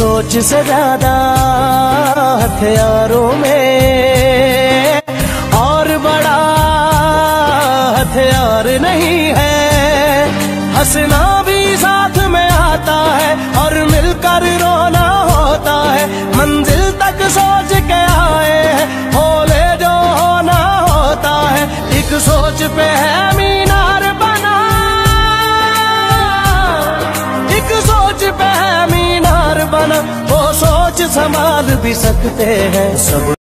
सोच से ज़्यादा हथियारों में और बड़ा हथियार नहीं है। हंसना भी साथ में आता है और मिलकर रोना होता है। मंजिल तक सोच के आए हैं, बोले जो होना होता है। एक सोच पे है मीनार बना। एक सोच पे है सोच संभाल भी सकते हैं सब।